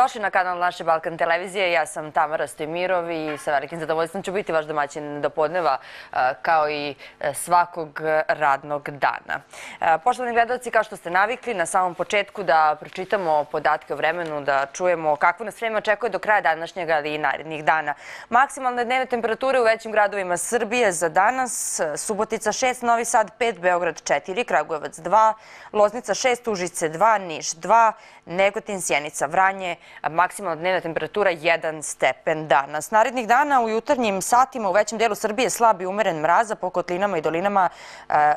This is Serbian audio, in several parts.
dobrodošli na kanal naše Balkan televizije. Ja sam Tamara Stojmirov i sa velikim zadovoljstvom ću biti vaš domaćin do podneva kao i e, svakog radnog dana. Poštovani gledalci, kao što ste navikli, na samom početku da pročitamo podatke o vremenu, da čujemo kakvo nas vreme očekuje do kraja današnjeg, ali i narednih dana. Maksimalne dnevne temperature u većim gradovima Srbije za danas, Subotica 6, Novi Sad 5, Beograd 4, Kragujevac 2, Loznica 6, Užice 2, Niš 2, Negotin, Sjenica, Vranje, maksimalna dnevna temperatura 1 stepen danas. Narednih dana u jutarnjim satima u većem delu Srbije slab i umeren mraza po kotlinama i dolinama e,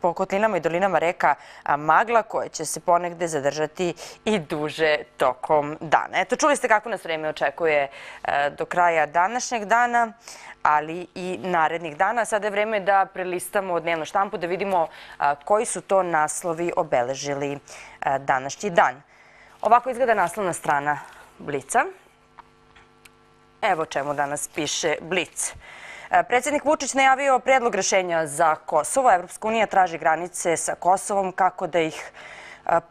po kotlinama i dolinama reka Magla koje će se ponegde zadržati i duže tokom dana. Eto, čuli ste kako nas vreme očekuje e, do kraja današnjeg dana, ali i narednih dana. Sada je vreme da prelistamo dnevnu štampu, da vidimo koji su to naslovi obeležili današnji dan. Ovako izgleda naslovna strana Blica. Evo čemu danas piše Blic. Predsjednik Vučić najavio predlog rešenja za Kosovo. Evropska unija traži granice sa Kosovom kako da ih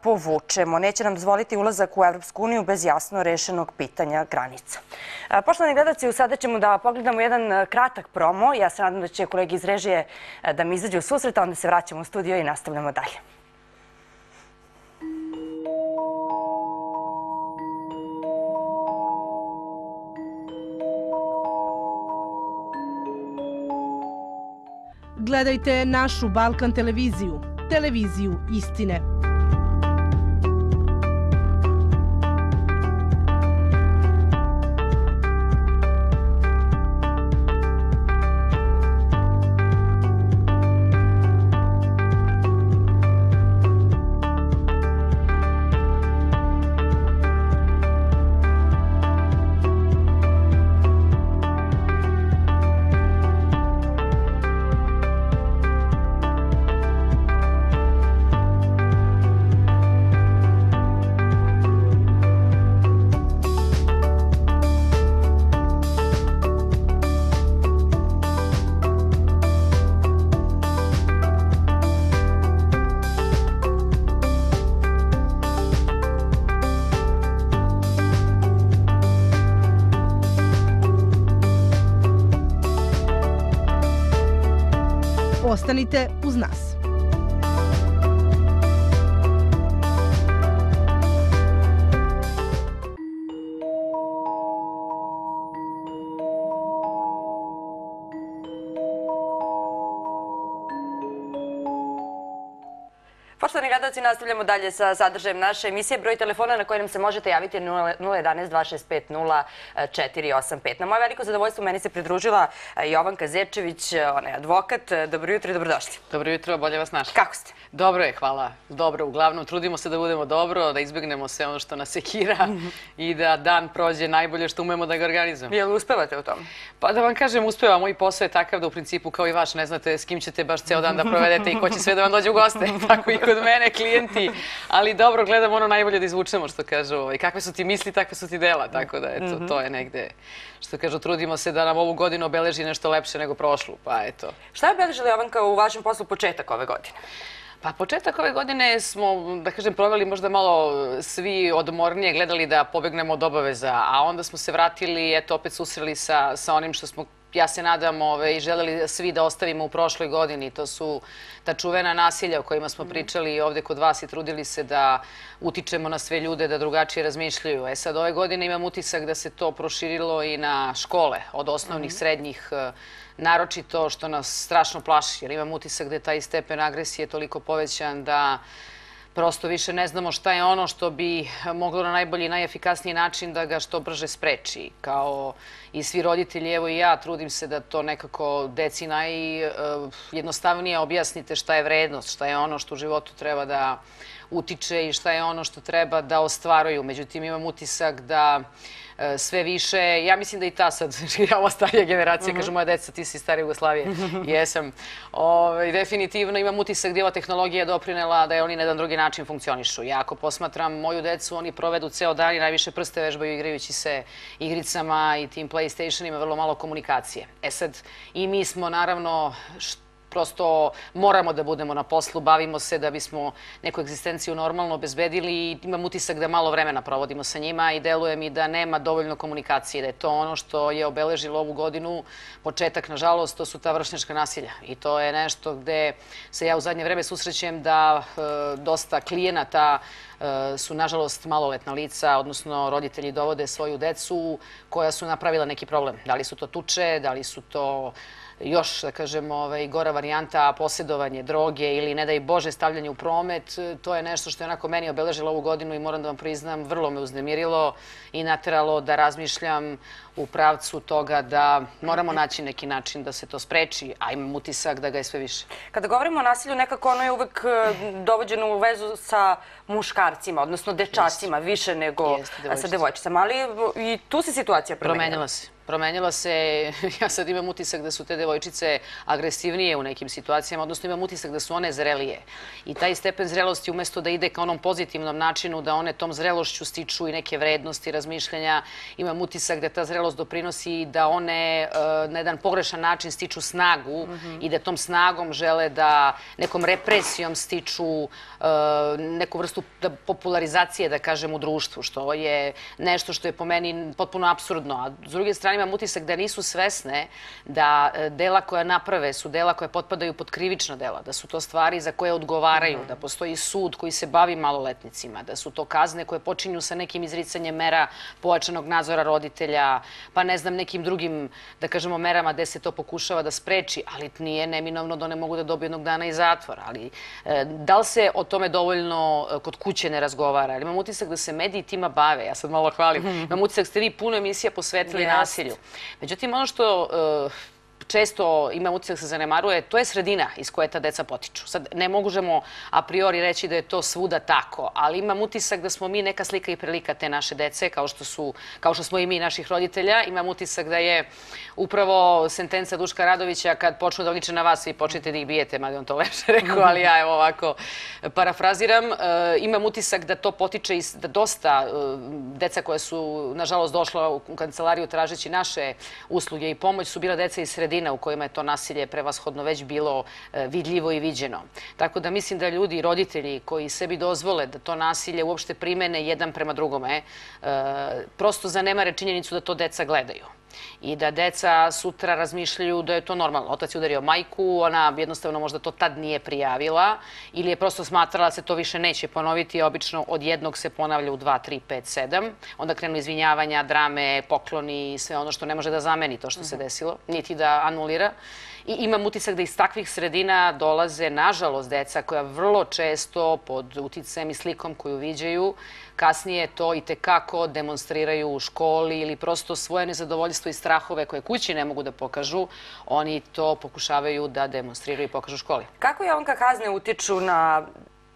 povučemo. Neće nam dozvoliti ulazak u Evropsku uniju bez jasno rešenog pitanja granica. Poštovani gledalci, sada ćemo da pogledamo jedan kratak promo. Ja se nadam da će kolegi iz režije da mi izađe u susret, onda se vraćamo u studio i nastavljamo dalje. Gledajte našu Balkan televiziju, televiziju istine. Ostanite uz nas. Poštovani gledalci, nastavljamo dalje sa sadržajem naše emisije. Broj telefona na koji nam se možete javiti je 011 265 0485. Na moje veliko zadovoljstvo meni se pridružila e, Jovanka Zečević, e, ona je advokat. E, dobro jutro i dobrodošli. Dobro jutro, bolje vas našli. Kako ste? Dobro je, hvala. Dobro, uglavnom trudimo se da budemo dobro, da izbjegnemo sve ono što nas sekira i da dan prođe najbolje što umemo da ga organizujemo. Jel uspevate u tom? Pa da vam kažem, uspevam. Moj posao je takav da u principu kao i vaš ne znate s kim ćete baš ceo dan da provedete i ko će sve da vam dođe u goste. Tako i kod mene, klijenti. Ali dobro, gledam ono najbolje da izvučemo, što kažu. Ovaj, kakve su ti misli, takve su ti dela. Tako da, eto, to je negde, što kažu, trudimo se da nam ovu godinu obeleži nešto lepše nego prošlu. Pa eto. Šta je obeležila Jovanka u vašem poslu početak ove godine? Pa početak ove godine smo, da kažem, proveli možda malo svi odmornije, gledali da pobegnemo od obaveza, a onda smo se vratili, eto, opet susreli sa, sa onim što smo ja se nadam ove, i želeli svi da ostavimo u prošloj godini. To su ta čuvena nasilja o kojima smo pričali ovde kod vas i trudili se da utičemo na sve ljude da drugačije razmišljaju. E sad, ove godine imam utisak da se to proširilo i na škole, od osnovnih, mhm. srednjih, naročito što nas strašno plaši, jer imam utisak da je taj stepen agresije toliko povećan da prosto više ne znamo šta je ono što bi moglo na najbolji i najefikasniji način da ga što brže spreči. Kao i svi roditelji, evo i ja, trudim se da to nekako deci najjednostavnije objasnite šta je vrednost, šta je ono što u životu treba da utiče i šta je ono što treba da ostvaruju. Međutim, imam utisak da E, sve više. Ja mislim da i ta sad, ja ova starija generacija, mhm. kaže moja deca, ti si stara Jugoslavije. Jesam. Ovaj, definitivno imam utisak gdje ova tehnologija doprinela da je oni na jedan drugi način funkcionišu. Ja ako posmatram moju decu, oni provedu ceo dan i najviše prste vežbaju igrajući se igricama i tim PlayStationima, vrlo malo komunikacije. E sad, i mi smo naravno prosto moramo da budemo na poslu, bavimo se da bismo neku egzistenciju normalno obezbedili i imam utisak da malo vremena provodimo sa njima i deluje mi da nema dovoljno komunikacije, da je to ono što je obeležilo ovu godinu, početak, nažalost, to su ta vršnjačka nasilja. I to je nešto gde se ja u zadnje vreme susrećem da e, dosta klijenata e, su, nažalost, maloletna lica, odnosno roditelji dovode svoju decu koja su napravila neki problem. Da li su to tuče, da li su to još, da kažem, ovaj, gora varijanta, posjedovanje droge ili, ne daj Bože, stavljanje u promet, to je nešto što je onako meni obeležilo ovu godinu i moram da vam priznam, vrlo me uznemirilo i nateralo da razmišljam u pravcu toga da moramo naći neki način da se to spreči, a imam utisak da ga je sve više. Kada govorimo o nasilju, nekako ono je uvek e, dovođeno u vezu sa muškarcima, odnosno dečacima, više nego sa devojčicama. Ali i tu se situacija promenila. Promenila se. Promenila se, ja sad imam utisak da su te devojčice agresivnije u nekim situacijama, odnosno imam utisak da su one zrelije. I taj stepen zrelosti umesto da ide ka onom pozitivnom načinu, da one tom zrelošću stiču i neke vrednosti, razmišljanja, imam utisak da ta zrelost doprinosi da one e, na jedan pogrešan način stiču snagu i da tom snagom žele da nekom represijom stiču e, neku vrstu da, popularizacije, da kažem, u društvu, što je nešto što je po meni potpuno absurdno. A s druge strane imam utisak da nisu svesne da e, dela koja naprave su dela koje potpadaju pod krivična dela, da su to stvari za koje odgovaraju, da postoji sud koji se bavi maloletnicima, da su to kazne koje počinju sa nekim izricanjem mera pojačanog nadzora roditelja, pa ne znam, nekim drugim, da kažemo, merama gde se to pokušava da spreči, ali nije neminovno da one mogu da dobiju jednog dana i zatvor. Ali e, da li se o tome dovoljno e, kod kuće ne razgovara? Ali imam utisak da se mediji tima bave, ja sad malo hvalim, imam utisak da ste vi puno emisija posvetili nasilju. Međutim, ono što e, često imam utisak da se zanemaruje, to je sredina iz koje ta deca potiču. Sad, ne možemo a priori reći da je to svuda tako, ali imam utisak da smo mi neka slika i prilika te naše dece, kao što, su, kao što smo i mi naših roditelja. Imam utisak da je upravo sentenca Duška Radovića kad počnu da liče na vas, vi počnete da ih bijete, mada on to leše rekao, ali ja evo ovako parafraziram. E, imam utisak da to potiče iz, da dosta e, deca koja su, nažalost, došla u kancelariju tražeći naše usluge i pomoć su bila deca iz sredine sredina u kojima je to nasilje prevashodno već bilo e, vidljivo i viđeno. Tako da mislim da ljudi, roditelji koji sebi dozvole da to nasilje uopšte primene jedan prema drugome, e, prosto zanemare činjenicu da to deca gledaju i da deca sutra razmišljaju da je to normalno. Otac je udario majku, ona jednostavno možda to tad nije prijavila ili je prosto smatrala da se to više neće ponoviti, obično od jednog se ponavlja u dva, tri, pet, sedam. Onda krenu izvinjavanja, drame, pokloni i sve ono što ne može da zameni to što se desilo, niti da anulira. I imam utisak da iz takvih sredina dolaze, nažalost, deca koja vrlo često pod uticajem i slikom koju viđaju, kasnije to i tekako demonstriraju u školi ili prosto svoje nezadovoljstvo i strahove koje kući ne mogu da pokažu, oni to pokušavaju da demonstriraju i pokažu u školi. Kako Jovanka kazne utiču na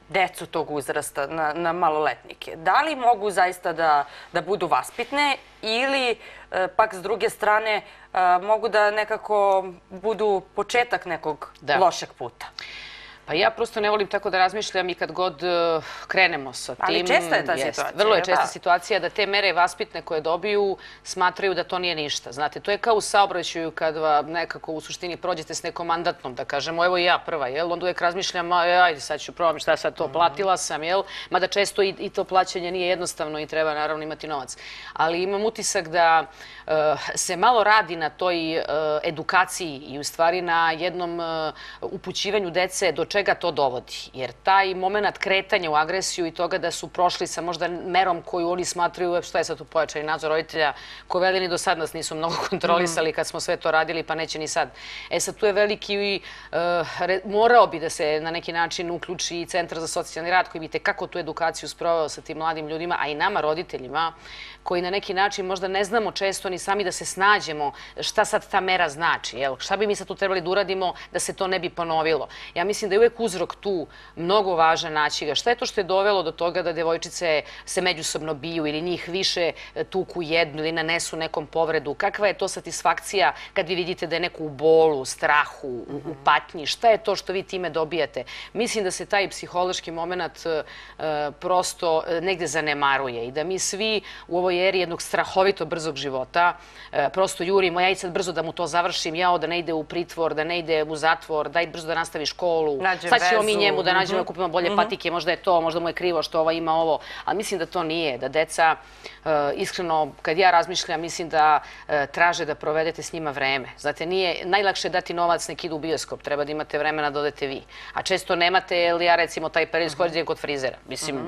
decu tog uzrasta, na, na maloletnike? Da li mogu zaista da, da budu vaspitne ili e, pak s druge strane e, mogu da nekako budu početak nekog Da. lošeg puta? Pa ja prosto ne volim tako da razmišljam i kad god uh, krenemo sa tim. Ali česta je ta Jest. situacija, Vrlo je jel česta da? situacija da te mere vaspitne koje dobiju smatraju da to nije ništa. Znate, to je kao u saobraćaju kad nekako u suštini prođete s nekom mandatnom, da kažemo, evo i ja prva, jel? Onda uvek razmišljam, ajde sad ću probam šta sad to, platila sam, jel? Mada često i, i to plaćanje nije jednostavno i treba naravno imati novac. Ali imam utisak da uh, se malo radi na toj uh, edukaciji i u stvari na jednom upućivanju dece do čega to dovodi. Jer taj moment kretanja u agresiju i toga da su prošli sa možda merom koju oni smatraju, "E, šta je sad tu pojačani nadzor roditelja, ko veli ni do sad nas nisu mnogo kontrolisali kad smo sve to radili, pa neće ni sad. E sad tu je veliki i re- morao bi da se na neki način uključi i Centar za socijalni rad koji bi te kako tu edukaciju sproveo sa tim mladim ljudima, a i nama roditeljima, koji na neki način možda ne znamo često ni sami da se snađemo šta sad ta mera znači. Jel? Šta bi mi sad tu trebali da uradimo da se to ne bi ponovilo? Ja mislim da je uvek uzrok tu mnogo važan naći ga. Šta je to što je dovelo do toga da devojčice se međusobno biju ili njih više e, tuku jednu ili nanesu nekom povredu? Kakva je to satisfakcija kad vi vidite da je neko u bolu, strahu, u, u patnji? Šta je to što vi time dobijate? Mislim da se taj psihološki moment e, prosto e, negde zanemaruje i da mi svi u ovoj eri jednog strahovito brzog života. E, prosto jurimo, ja i sad brzo da mu to završim, jao da ne ide u pritvor, da ne ide u zatvor, daj brzo da nastavi školu. Nađe sad ćemo mi njemu da nađemo, Mhm. kupimo bolje patike, možda je to, možda mu je krivo što ova ima ovo. Ali mislim da to nije, da deca, e, iskreno, kad ja razmišljam, mislim da e, traže da provedete s njima vreme. Znate, nije najlakše dati novac nek idu u bioskop, treba da imate vremena da odete vi. A često nemate, jer ja recimo taj period skođem kod frizera. Mislim,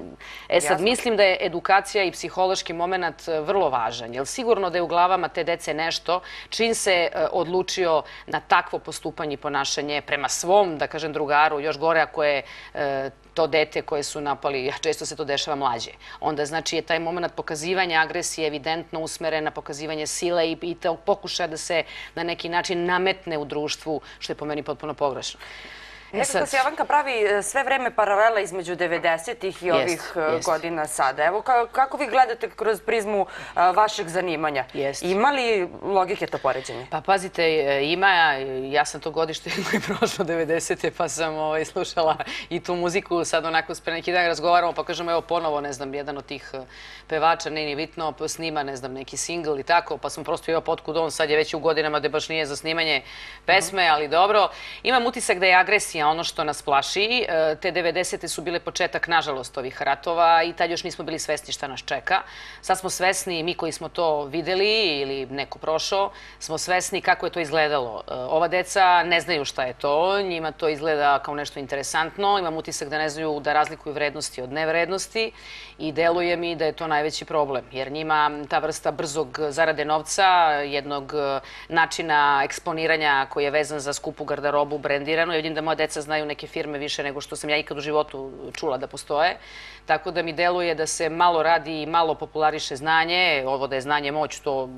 e sad, mislim da je edukacija i psihološki moment e, vrlo važan, jer sigurno da je u glavama te dece nešto čim se e, odlučio na takvo postupanje i ponašanje prema svom, da kažem, drugaru, još gore ako je e, to dete koje su napali, često se to dešava mlađe. Onda znači je taj moment pokazivanja agresije evidentno usmeren na pokazivanje sile i, i pokušaja da se na neki način nametne u društvu, što je po meni potpuno pogrešno. E Nekako se Javanka pravi e, sve vreme paralela između 90-ih i ovih e, jest. godina sada. Evo, ka- kako vi gledate kroz prizmu e, vašeg zanimanja? Jest. Ima li logike to poređenje? Pa pazite, e, ima, ja sam to godište koje je prošlo 90. pa sam ovaj, slušala i tu muziku, sad onako pre neki dan razgovaramo pa kažemo evo ponovo, ne znam, jedan od tih e, pevača, nije ni bitno, pa snima, ne znam, neki singl i tako, pa sam prosto evo potkud on, sad je već u godinama da baš nije za snimanje pesme, ali dobro. Imam utisak da je agresija ono što nas plaši. E, Te 90. su bile početak, nažalost, ovih ratova i tad još nismo bili svesni šta nas čeka. Sad smo svesni, mi koji smo to videli ili neko prošao, smo svesni kako je to izgledalo. E, Ova deca ne znaju šta je to, njima to izgleda kao nešto interesantno, imam utisak da ne znaju da razlikuju vrednosti od nevrednosti i deluje mi da je to najveći problem, jer njima ta vrsta brzog zarade novca, jednog e, načina eksponiranja koji je vezan za skupu garderobu, brendiranu, ja vidim da moja deca znaju neke firme više nego što sam ja ikad u životu čula da postoje, tako da mi deluje da se malo radi i malo populariše znanje, ovo da je znanje moć, to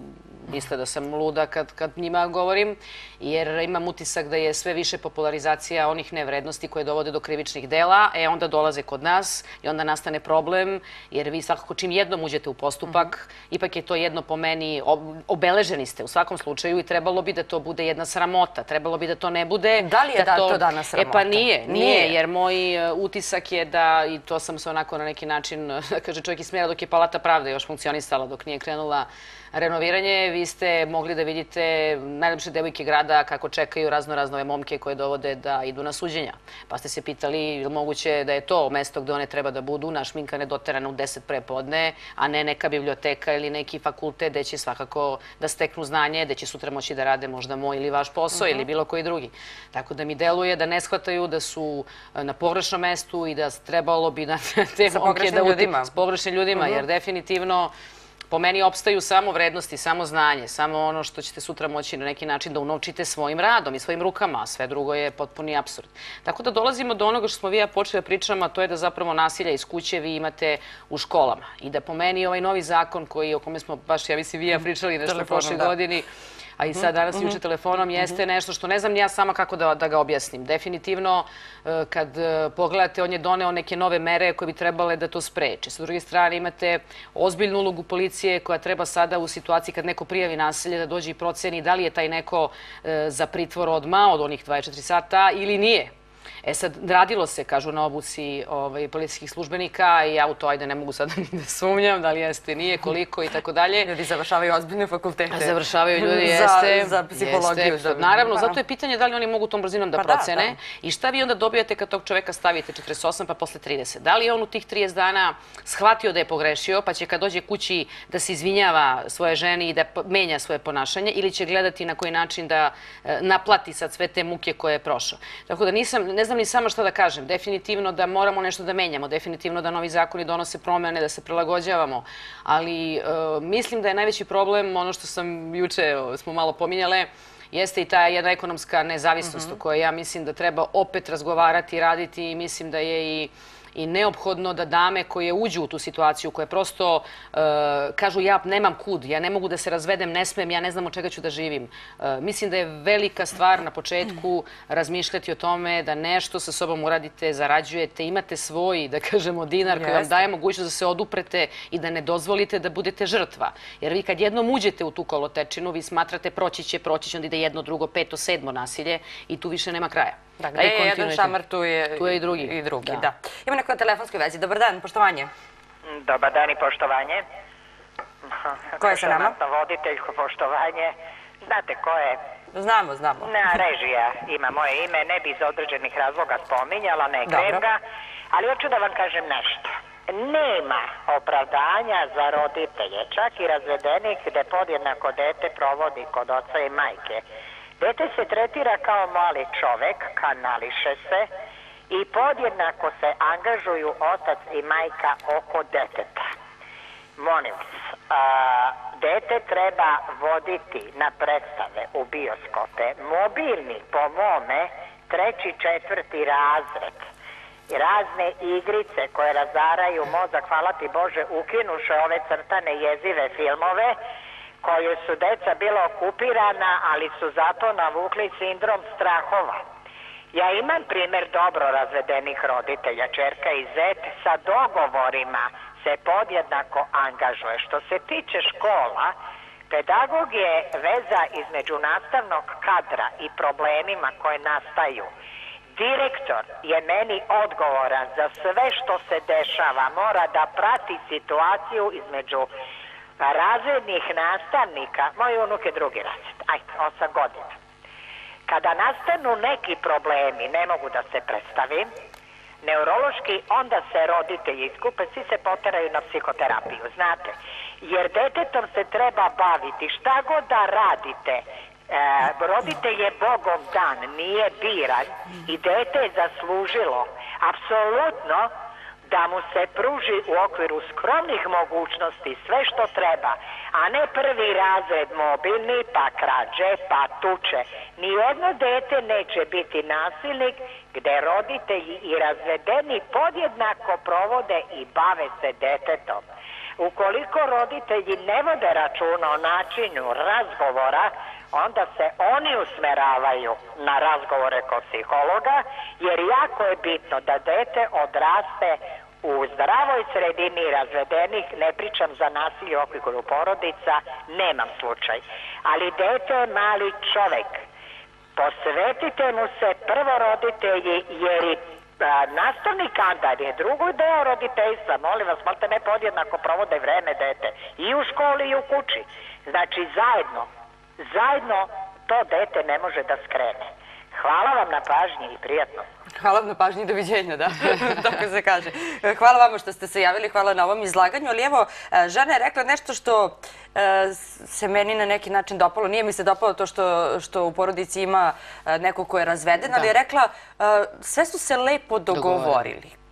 misle da sam luda kad, kad njima govorim, jer imam utisak da je sve više popularizacija onih nevrednosti koje dovode do krivičnih dela, e onda dolaze kod nas i onda nastane problem, jer vi svakako čim jednom uđete u postupak, ipak je to jedno po meni, ob- obeleženi ste u svakom slučaju i trebalo bi da to bude jedna sramota, trebalo bi da to ne bude... Da li je da- to danas E pa sramota? nije, nije, Nije. jer moj e, utisak je da, i to sam se onako na neki način, kaže čovjek ismjera dok je Palata pravde još funkcionisala, dok nije krenula renoviranje, vi ste mogli da vidite najlepše devojke grada kako čekaju razno razne ove momke koje dovode da idu na suđenja. Pa ste se pitali je li moguće da je to mesto gde one treba da budu, našminkane doterane u 10 pre podne, a ne neka biblioteka ili neki fakultet gde će svakako da steknu znanje, gde će sutra moći da rade možda moj ili vaš posao ili bilo koji drugi. Tako da mi deluje da ne shvataju da su e, na pogrešnom mestu i da trebalo bi na te Sa momke pogrešnim da uti- ljudima. s pogrešnim ljudima, jer definitivno po meni opstaju samo vrednosti, samo znanje, samo ono što ćete sutra moći na neki način da unovčite svojim radom i svojim rukama, a sve drugo je potpuni absurd. Tako da dolazimo do onoga što smo vi ja počeli da pričamo, a to je da zapravo nasilja iz kuće vi imate u školama. I da po meni ovaj novi zakon koji, o kome smo baš, ja mislim, vi ja pričali nešto prošle da. A i sad danas i juče telefonom, jeste nešto što ne znam ni ja sama kako da, da ga objasnim. Definitivno, e, kad e, pogledate, on je doneo neke nove mere koje bi trebale da to spreče. Sa druge strane, imate ozbiljnu ulogu policije koja treba sada u situaciji kad neko prijavi nasilje da dođe i proceni da li je taj neko e, za pritvor odma od onih 24 sata ili nije. E sad, radilo se, kažu, na obuci ovaj, policijskih službenika i ja u to, ajde, ne mogu sad ni da sumnjam, da li jeste, nije, koliko i tako dalje. Ljudi završavaju ozbiljne fakultete. Završavaju ljudi, jeste. Za psihologiju. Jeste. za- Naravno, Pa. zato je pitanje da li oni mogu tom brzinom da Pa da, procene. da. I šta vi onda dobijate kad tog čoveka stavite 48 pa posle 30? Da li je on u tih 30 dana shvatio da je pogrešio, pa će kad dođe kući da se izvinjava svoje ženi i da menja svoje ponašanje ili će gledati na koji način da e, naplati sad sve te muke koje je prošao. Tako da nisam, ne znam ni sama šta da kažem. Definitivno da moramo nešto da menjamo, definitivno da novi zakoni donose promene, da se prilagođavamo, ali e, mislim da je najveći problem ono što sam juče smo malo pominjale, jeste i ta jedna ekonomska nezavisnost o kojoj ja mislim da treba opet razgovarati raditi i mislim da je i i neophodno da dame koje uđu u tu situaciju, koje prosto e, kažu ja nemam kud, ja ne mogu da se razvedem, ne smem, ja ne znam od čega ću da živim. E, mislim da je velika stvar na početku razmišljati o tome da nešto sa sobom uradite, zarađujete, imate svoj, da kažemo, dinar koji vam daje mogućnost da se oduprete i da ne dozvolite da budete žrtva. Jer vi kad jednom uđete u tu kolotečinu, vi smatrate proći će, proći će, onda ide jedno, drugo, peto, sedmo nasilje i tu više nema kraja. Da, gde Taj je jedan šamar, tu je, Tu je i drugi. I drugi, da. Da. Ima neko na telefonskoj vezi. Dobar dan, poštovanje. Dobar dan i poštovanje. Ko je sa nama? Voditeljko, poštovanje. Znate ko je? Znamo, znamo. Na režija ima moje ime, ne bi iz određenih razloga spominjala, ne krem ga, ali hoću da vam kažem nešto. Nema opravdanja za roditelje, čak i razvedenih gde podjednako dete provodi kod oca i majke. Dete se tretira kao mali čovek, kanališe se i podjednako se angažuju otac i majka oko deteta. Molim vas, a, dete treba voditi na predstave u bioskope. Mobilni, po mome, treći, četvrti razred. Razne igrice koje razaraju mozak, hvala ti Bože, ukinuše ove crtane jezive filmove koje su deca bila okupirana, ali su zato navukli sindrom strahova. Ja imam primjer dobro razvedenih roditelja, čerka i zet, sa dogovorima se podjednako angažuje. Što se tiče škola, pedagog je veza između nastavnog kadra i problemima koje nastaju. Direktor je meni odgovoran za sve što se dešava, mora da prati situaciju između razrednih nastavnika, moj unuk je drugi razred, ajde, osam godina. Kada nastanu neki problemi, ne mogu da se predstavim, neurološki, onda se roditelji iskupe, svi se poteraju na psihoterapiju, znate. Jer detetom se treba baviti, šta god da radite, e, roditelj je Bogom dan, nije biran i dete je zaslužilo apsolutno da mu se pruži u okviru skromnih mogućnosti sve što treba, a ne prvi razred mobilni, pa krađe, pa tuče. Nijedno dete neće biti nasilnik gde roditelji i razvedeni podjednako provode i bave se detetom. Ukoliko roditelji ne vode računa o načinu razgovora, onda se oni usmeravaju na razgovore kod psihologa, jer jako je bitno da dete odraste u zdravoj sredini razvedenih, ne pričam za nasilje u okviru porodica, nemam slučaj. Ali dete je mali čovek. Posvetite mu se prvo roditelji, jer i nastavni kadar je drugo deo roditeljstva. Molim vas, možete ne podjednako provode vreme dete. I u školi i u kući. Znači zajedno, zajedno to dete ne može da skrene. Hvala vam na pažnji i prijatno. Hvala vam na pažnji i doviđenja, da, tako se kaže. Hvala vama što ste se javili, hvala na ovom izlaganju, ali evo, e, žena je rekla nešto što e, se meni na neki način dopalo. Nije mi se dopalo to što, što u porodici ima e, neko ko je razveden, ali je rekla sve su se lepo dogovorili.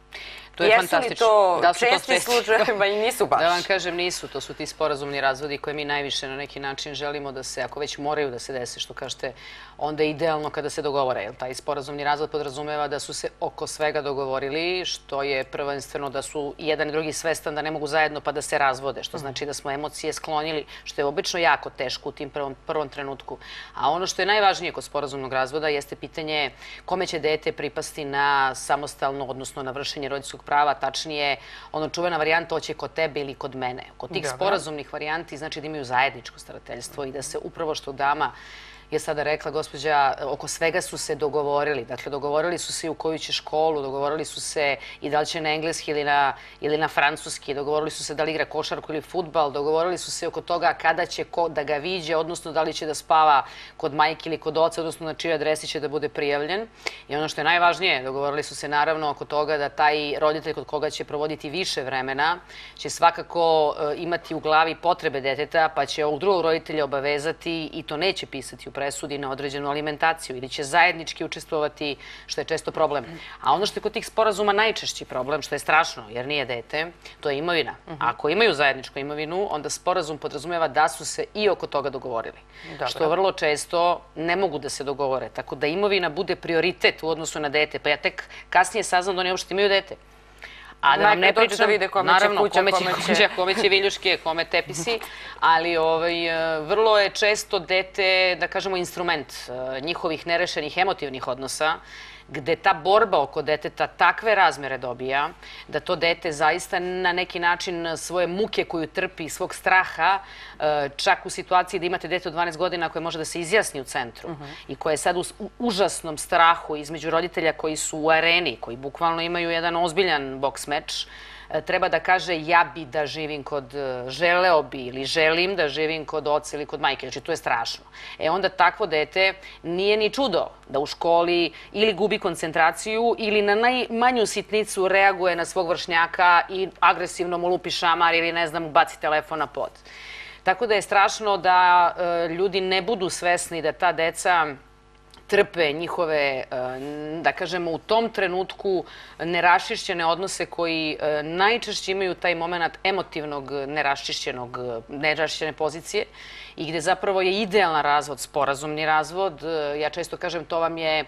To je Jesu li fantastično. to Da česti slučajeva i nisu baš? Da vam kažem, nisu. To su ti sporazumni razvodi koje mi najviše na neki način želimo da se, ako već moraju da se dese, što kažete, onda je idealno kada se dogovore. Jer taj sporazumni razvod podrazumeva da su se oko svega dogovorili, što je prvenstveno da su jedan i drugi svestan da ne mogu zajedno pa da se razvode, što znači da smo emocije sklonili, što je obično jako teško u tim prvom, prvom trenutku. A ono što je najvažnije kod sporazumnog razvoda jeste pitanje kome će dete pripasti na samostalno, odnosno na vršenje roditeljskog prava, tačnije ono čuvena varijanta hoće kod tebe ili kod mene. Kod tih Dobro. sporazumnih varijanti znači da imaju zajedničko starateljstvo i da se upravo što dama je sada rekla, gospođa, oko svega su se dogovorili. Dakle, dogovorili su se i u koju će školu, dogovorili su se i da li će na engleski ili na, ili na francuski, dogovorili su se da li igra košarku ili futbal, dogovorili su se oko toga kada će ko da ga viđe, odnosno da li će da spava kod majke ili kod oca, odnosno na čijoj adresi će da bude prijavljen. I ono što je najvažnije, dogovorili su se naravno oko toga da taj roditelj kod koga će provoditi više vremena će svakako e, imati u glavi potrebe deteta, pa će ovog drugog roditelja obavezati i to neće pisati u presudi na određenu alimentaciju ili će zajednički učestvovati, što je često problem. A ono što je kod tih sporazuma najčešći problem, što je strašno, jer nije dete, to je imovina. Ako imaju zajedničku imovinu, onda sporazum podrazumeva da su se i oko toga dogovorili. Što vrlo često ne mogu da se dogovore. Tako da imovina bude prioritet u odnosu na dete. Pa ja tek kasnije saznam da oni uopšte imaju dete. A da vam ne pričam, vide kome će naravno, kuća, kome će kuća, kome će viljuške, kome tepisi, ali ovaj, e, vrlo je često dete, da kažemo, instrument e, njihovih nerešenih emotivnih odnosa, gde ta borba oko deteta takve razmere dobija, da to dete zaista na neki način svoje muke koju trpi, svog straha, e, čak u situaciji da imate dete od 12 godina koje može da se izjasni u centru i koje je sad u užasnom strahu između roditelja koji su u areni, koji bukvalno imaju jedan ozbiljan boks meč, treba da kaže ja bi da živim kod, e, želeo bi ili želim da živim kod oca ili kod majke. Znači, to je strašno. E onda takvo dete nije ni čudo da u školi ili gubi koncentraciju ili na najmanju sitnicu reaguje na svog vršnjaka i agresivno mu lupi šamar ili ne znam, baci telefon na pod. Tako da je strašno da e, ljudi ne budu svesni da ta deca trpe njihove, e, da kažemo, u tom trenutku nerašišćene odnose koji e, najčešće imaju taj moment emotivnog nerašišćenog, nerašišćene pozicije i gde zapravo je idealan razvod, sporazumni razvod. E, ja često kažem to vam je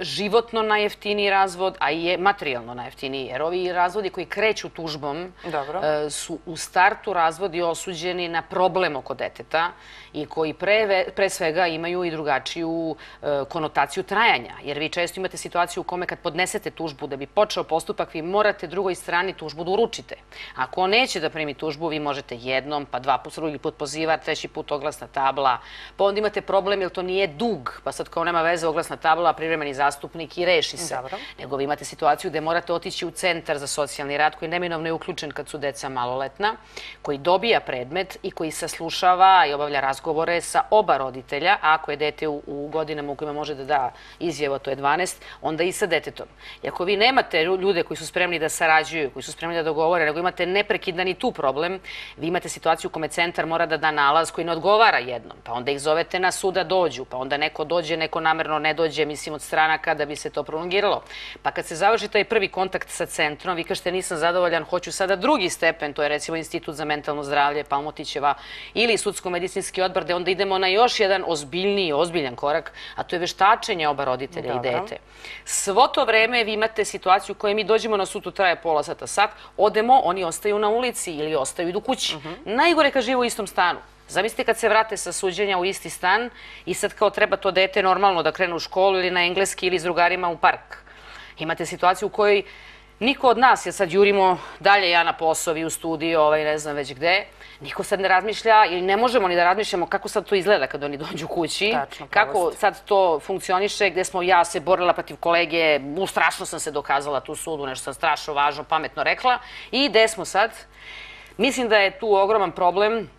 životno najjeftiniji razvod, a i je materijalno najjeftiniji, jer ovi razvodi koji kreću tužbom Dobro. su u startu razvodi osuđeni na problem oko deteta i koji pre, pre svega imaju i drugačiju konotaciju konotaciju trajanja, jer vi često imate situaciju u kome kad podnesete tužbu da bi počeo postupak, vi morate drugoj strani tužbu da uručite. Ako on neće da primi tužbu, vi možete jednom, pa dva put, drugi put pozivar, treći put oglasna tabla, pa onda imate problem jer to nije dug, pa sad kao nema veze oglasna tabla, privremeni zastupnik i reši se. Dobro. Nego vi imate situaciju gde morate otići u centar za socijalni rad koji neminovno je uključen kad su deca maloletna, koji dobija predmet i koji saslušava i obavlja razgovore sa oba roditelja, a ako je dete u, godinama u kojima može da da izjava, to je 12, onda i sa detetom. I ako vi nemate ljude koji su spremni da sarađuju, koji su spremni da dogovore, nego imate neprekidan i tu problem, vi imate situaciju u kome centar mora da da nalaz koji ne odgovara jednom, pa onda ih zovete na suda dođu, pa onda neko dođe, neko namerno ne dođe, mislim, od stranaka da bi se to prolongiralo. Pa kad se završi taj prvi kontakt sa centrom, vi kažete nisam zadovoljan, hoću sada drugi stepen, to je recimo Institut za mentalno zdravlje, Palmotićeva ili Sudsko-medicinski odbor, gde onda idemo na još jedan ozbiljniji, ozbiljan korak, a to je veštačenje oba roditelja Dobro. i dete. Svo to vreme vi imate situaciju u kojoj mi dođemo na sutu, traje pola sata, sat, odemo, oni ostaju na ulici ili ostaju idu kući. Uh mhm. -huh. Najgore kad žive u istom stanu. Zamislite kad se vrate sa suđenja u isti stan i sad kao treba to dete normalno da krene u školu ili na engleski ili s drugarima u park. Imate situaciju u kojoj niko od nas, jer sad jurimo dalje ja na posao, vi u studiju, ovaj, ne znam već gde, niko sad ne razmišlja ili ne možemo ni da razmišljamo kako sad to izgleda kad oni dođu kući, Tačno, kako sad to funkcioniše, gde smo ja se borila protiv kolege, u strašno sam se dokazala tu sudu, nešto sam strašno važno, pametno rekla. I gde smo sad? Mislim da je tu ogroman problem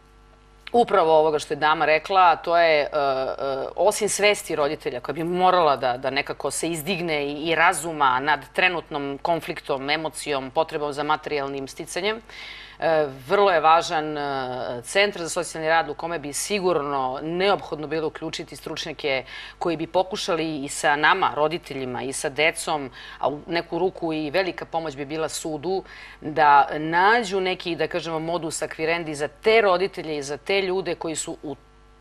upravo ovoga što je dama rekla, to je uh, uh, osim svesti roditelja koja bi morala da, da nekako se izdigne i, i razuma nad trenutnom konfliktom, emocijom, potrebom za materijalnim sticanjem, E, vrlo je važan e, centar za socijalni rad u kome bi sigurno neophodno bilo uključiti stručnjake koji bi pokušali i sa nama, roditeljima, i sa decom, a u neku ruku i velika pomoć bi bila sudu, da nađu neki, da kažemo, modus akvirendi za te roditelje i za te ljude koji su u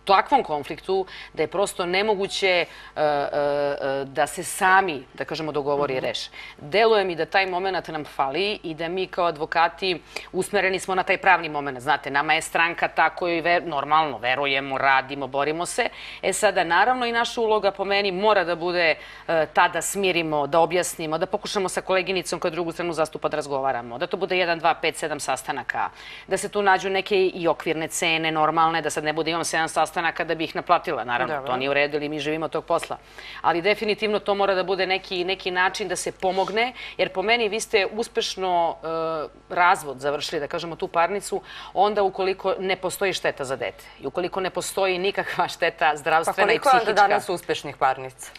takvom konfliktu da je prosto nemoguće uh, uh, da se sami, da kažemo, dogovori i mhm. reše. Deluje mi da taj moment nam fali i da mi kao advokati usmereni smo na taj pravni moment. Znate, nama je stranka ta ver, normalno verujemo, radimo, borimo se. E sada, naravno, i naša uloga po meni mora da bude uh, ta da smirimo, da objasnimo, da pokušamo sa koleginicom koja drugu stranu zastupa da razgovaramo, da to bude 1, 2, 5, 7 sastanaka, da se tu nađu neke i okvirne cene normalne, da sad ne bude imamo 7 sastanaka sastanaka da bi ih naplatila, naravno. Dobro. To nije u redu ili mi živimo tog posla. Ali definitivno to mora da bude neki, neki način da se pomogne, jer po meni vi ste uspešno uh, razvod završili, da kažemo, tu parnicu, onda ukoliko ne postoji šteta za dete i ukoliko ne postoji nikakva šteta zdravstvena i psihička. Pa koliko je danas uspešnih parnica?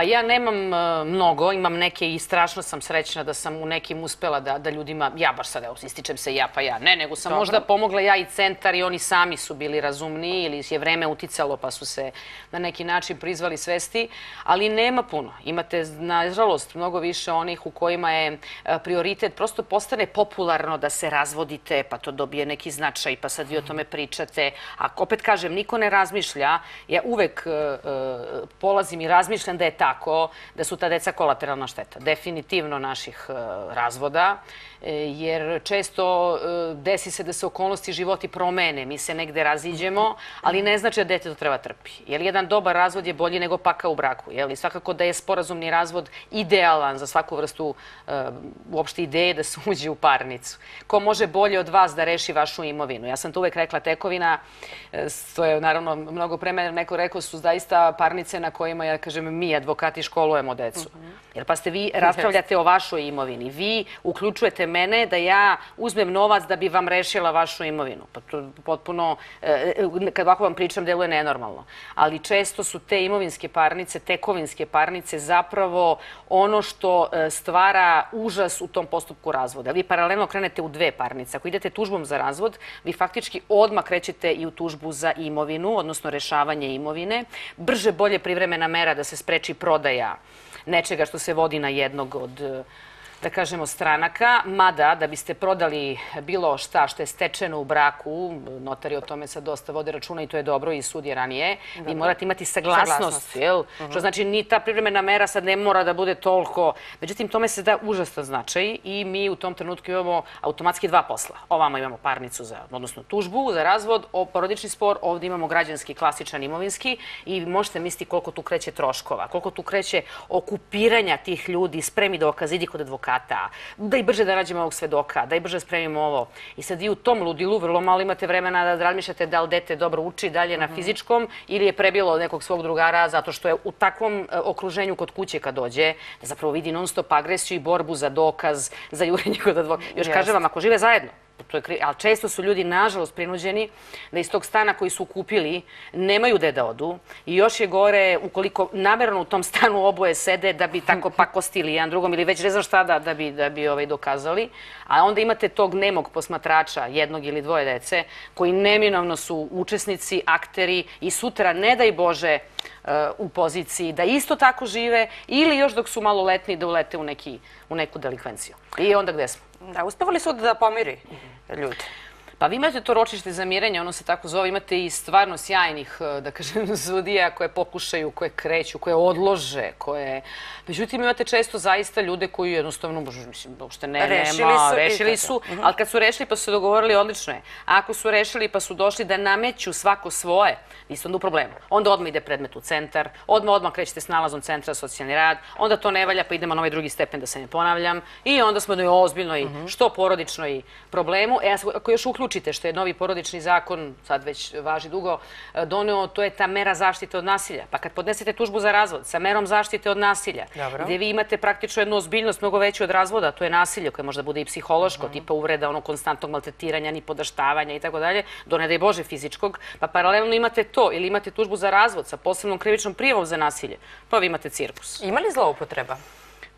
Pa ja nemam uh, mnogo, imam neke i strašno sam srećna da sam u nekim uspela da, da ljudima, ja baš sad, evo, ističem se ja pa ja, ne, nego sam Dobro. možda pomogla ja i centar i oni sami su bili razumniji ili je vreme uticalo pa su se na neki način prizvali svesti, ali nema puno. Imate, nažalost, mnogo više onih u kojima je uh, prioritet, prosto postane popularno da se razvodite, pa to dobije neki značaj, pa sad vi o tome pričate. A opet kažem, niko ne razmišlja, ja uvek uh, polazim i razmišljam da je tako da su ta deca kolateralna šteta. Definitivno naših e, razvoda, e, jer često e, desi se da se okolnosti životi promene, mi se negde raziđemo, ali ne znači da dete to treba trpi. Jer jedan dobar razvod je bolji nego paka u braku. Jel? I svakako da je sporazumni razvod idealan za svaku vrstu uopšte ideje da se uđe u parnicu. Ko može bolje od vas da reši vašu imovinu? Ja sam to uvek rekla tekovina, to je naravno mnogo pre mene neko rekao su zaista parnice na kojima, ja kažem, mi advokati advokati školujemo decu. Jer pa ste vi raspravljate o vašoj imovini. Vi uključujete mene da ja uzmem novac da bi vam rešila vašu imovinu. Pa to potpuno, e, e, kad ovako vam pričam, deluje nenormalno. Ali često su te imovinske parnice, tekovinske parnice zapravo ono što e, stvara užas u tom postupku razvoda. Vi paralelno krenete u dve parnice. Ako idete tužbom za razvod, vi faktički odmah krećete i u tužbu za imovinu, odnosno rešavanje imovine. Brže, bolje privremena mera da se spreči prodaja nečega što se vodi na jednog od da kažemo, stranaka, mada da biste prodali bilo šta što je stečeno u braku, notari o tome sad dosta vode računa i to je dobro i sud je ranije, vi morate imati saglasnost, Saglasnost. jel? Što znači ni ta privremena mera sad ne mora da bude toliko. Međutim, tome se da užasno značaj i mi u tom trenutku imamo automatski dva posla. Ovamo imamo parnicu za, odnosno tužbu za razvod, o porodični spor, ovde imamo građanski, klasičan imovinski i možete misliti koliko tu kreće troškova, koliko tu kreće okupiranja tih ljudi, spremi dokaz, idi kod advokata, da i brže da nađemo ovog svedoka, da i brže spremimo ovo. I sad vi u tom ludilu vrlo malo imate vremena da razmišljate da li dete dobro uči dalje na fizičkom ili je prebilo nekog svog drugara zato što je u takvom e, okruženju kod kuće kad dođe, da zapravo vidi non stop agresiju i borbu za dokaz, za jurenje kod advokata. Još kažem vam, ako žive zajedno, ali često su ljudi, nažalost, prinuđeni da iz tog stana koji su kupili nemaju gde da odu i još je gore ukoliko namerno u tom stanu oboje sede da bi tako pakostili jedan drugom ili već ne znam šta da, da bi, da bi ovaj, dokazali. A onda imate tog nemog posmatrača, jednog ili dvoje dece, koji neminovno su učesnici, akteri i sutra, ne daj Bože, e, u poziciji da isto tako žive ili još dok su maloletni da ulete u, neki, u neku delikvenciju. I onda gde smo? Да, успева ли суд да помири луѓе? Pa vi imate to ročište za mirenje, ono se tako zove, imate i stvarno sjajnih, eh, da kažem, sudija koje pokušaju, koje kreću, koje odlože, koje... Međutim, imate često zaista ljude koji jednostavno, mislim, uopšte ne, Rešili nema, su i rešili su, ali kad su rešili pa su se dogovorili, odlično je. A ako su rešili pa su došli da nameću svako svoje, vi ste onda u problemu. Onda odmah ide predmet u centar, odmah, odmah krećete s nalazom centra socijalni rad, onda to ne valja pa idemo na ovaj drugi stepen da se ne ponavljam i onda smo jednoj ozbiljnoj, što porodičnoj problemu. E, ako još uključite što je novi porodični zakon, sad već važi dugo, e, doneo, to je ta mera zaštite od nasilja. Pa kad podnesete tužbu za razvod sa merom zaštite od nasilja, Dobro. gde vi imate praktično jednu ozbiljnost mnogo veću od razvoda, to je nasilje koje može da bude i psihološko, tipa uvreda, ono konstantnog maltretiranja, ni podaštavanja i tako dalje, do ne daj Bože fizičkog, pa paralelno imate to ili imate tužbu za razvod sa posebnom krivičnom prijavom za nasilje, pa vi imate cirkus. Ima li zloupotreba?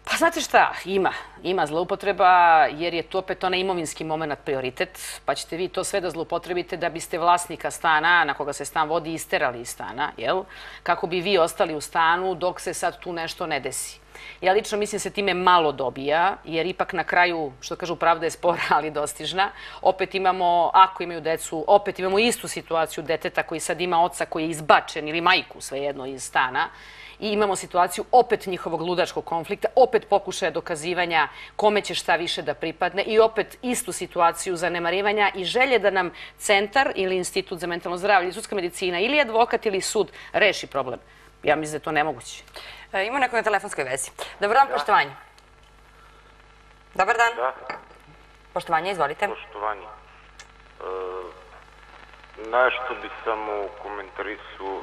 Pa znate šta, ima. Ima zloupotreba jer je to opet onaj imovinski moment prioritet, pa ćete vi to sve da zloupotrebite da biste vlasnika stana na koga se stan vodi isterali iz stana, jel? Kako bi vi ostali u stanu dok se sad tu nešto ne desi. Ja lično mislim se time malo dobija, jer ipak na kraju, što kažu, pravda je spora, ali dostižna. Opet imamo, ako imaju decu, opet imamo istu situaciju deteta koji sad ima oca koji je izbačen ili majku, svejedno, iz stana i imamo situaciju opet njihovog ludačkog konflikta, opet pokušaja dokazivanja kome će šta više da pripadne i opet istu situaciju zanemarivanja i želje da nam centar ili institut za mentalno zdravlje ili sudska medicina ili advokat ili sud reši problem. Ja mislim da je to nemoguće. E, ima neko na telefonskoj vezi. Dobar dan, poštovanje. Dobar dan. Da, Poštovanje, izvolite. poštovanje. E, nešto bi samo komentarisao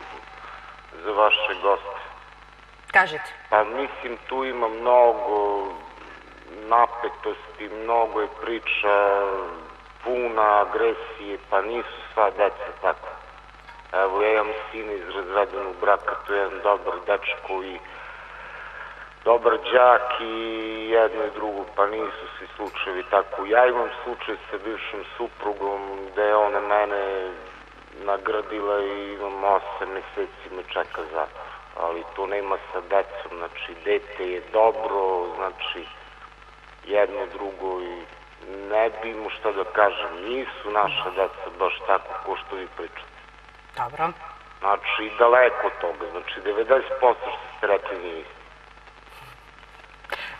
za vaše goste. Kažete. Pa mislim tu ima mnogo napetosti, mnogo je priča, puna agresije, pa nisu sva deca tako. Evo, ja imam sina iz razvedenog braka, to je jedan dobar dečko i dobar đak i jedno i drugo, pa nisu svi slučajevi tako. Ja imam slučaj sa bivšim suprugom da je ona mene nagradila i imam osam meseci me čeka zatvor. Ali to nema sa decom, znači dete je dobro, znači jedno drugo i ne bi mu šta da kažem, nisu naša deca baš tako ko što vi pričate. Dobro. Znači daleko od toga, znači 90% što ste rekli nije istina.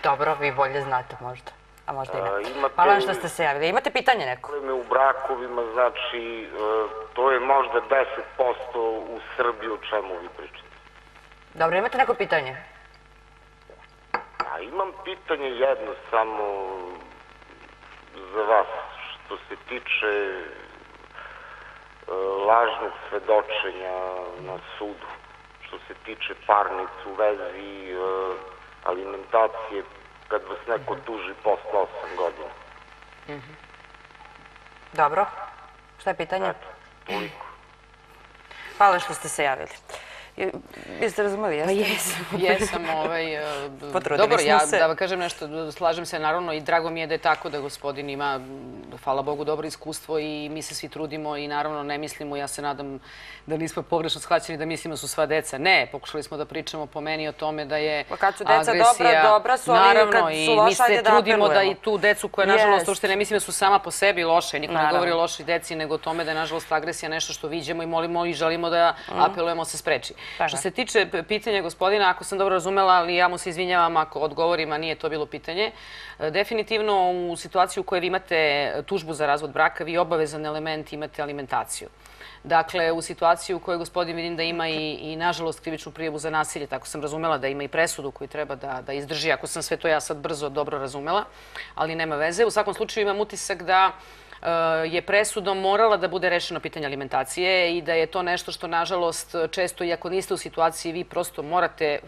Dobro, vi bolje znate možda. A možda i ne. imate- Hvala vam što ste se javili. Imate pitanje neko? U brakovima, znači, e, to je možda 10% u Srbiji o čemu vi pričate. Dobro, imate neko pitanje? A imam pitanje jedno samo za vas, što se tiče e, lažnog svedočenja na sudu. što se tiče parnic u vezi e, alimentacije kad vas neko tuži posle 8 godina. Dobro. Šta je pitanje? Eto, toliko. Hvala što ste se javili. Je- Jeste razumeli, jeste? Pa jesam, jesam. Ovaj, e, Potrudili dobro, ja se. da vam kažem nešto, slažem se naravno i drago mi je da je tako da gospodin ima, hvala Bogu, dobro iskustvo i mi se svi trudimo i naravno ne mislimo, ja se nadam da nismo pogrešno shvaćeni da mislimo da su sva deca. Ne, pokušali smo da pričamo po meni o tome da je Pa kad su deca agresija, dobra, dobra su, ali naravno, kad su i mi loša, ajde se da trudimo da i apelujemo. tu decu koja nažalost Jest. uopšte ne mislimo da su sama po sebi loše, niko ne Naravno. govori o lošoj deci, nego o tome da je nažalost agresija nešto što viđemo i molimo i želimo da apelujemo se spreči. Tako Što je. se tiče pitanja gospodina, ako sam dobro razumela, ali ja mu se izvinjavam ako odgovorim, a nije to bilo pitanje. E, Definitivno u situaciji u kojoj vi imate tužbu za razvod braka, vi obavezan element imate alimentaciju. Dakle, u situaciji u kojoj gospodin vidim da ima i, i nažalost krivičnu prijavu za nasilje, tako sam razumela da ima i presudu koju treba da, da izdrži, ako sam sve to ja sad brzo dobro razumela, ali nema veze. U svakom slučaju imam utisak da je presudom morala da bude rešeno pitanje alimentacije i da je to nešto što, nažalost, često, i ako niste u situaciji, vi prosto morate e,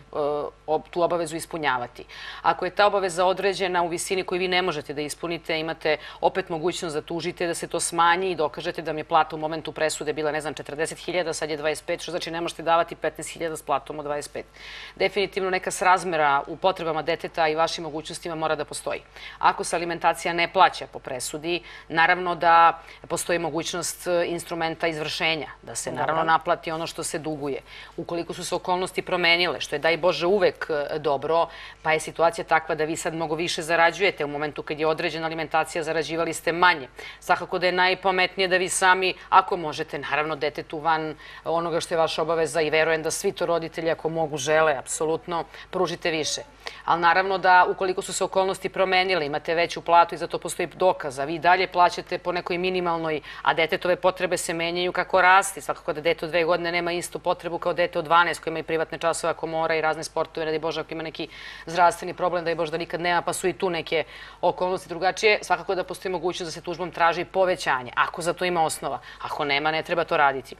ob- tu obavezu ispunjavati. Ako je ta obaveza određena u visini koju vi ne možete da ispunite, imate opet mogućnost da tužite, da se to smanji i dokažete da mi je plata u momentu presude bila, ne znam, 40.000, sad je 25, što znači ne možete davati 15.000 s platom od 25. Definitivno neka srazmera u potrebama deteta i vašim mogućnostima mora da postoji. Ako se alimentacija ne plaća po presudi, naravno da postoji mogućnost e, instrumenta izvršenja, da se naravno naplati ono što se duguje. Ukoliko su se okolnosti promenile, što je daj Bože uvek e, dobro, pa je situacija takva da vi sad mnogo više zarađujete u momentu kad je određena alimentacija, zarađivali ste manje. Svakako da je najpametnije da vi sami, ako možete, naravno detetu van onoga što je vaša obaveza i verujem da svi to roditelji ako mogu žele, apsolutno, pružite više. Ali naravno da ukoliko su se okolnosti promenile, imate veću platu i za to postoji dokaz, a vi dalje plaćate po nekoj minimalnoj, a detetove potrebe se menjaju kako rasti. Svakako da dete od dve godine nema istu potrebu kao dete od 12 koji ima i privatne časove ako mora i razne sportove, ne daj Bože ako ima neki zdravstveni problem, da je Bože da nikad nema, pa su i tu neke okolnosti drugačije. Svakako da postoji mogućnost da se tužbom traži povećanje, ako za to ima osnova. Ako nema, ne treba to raditi.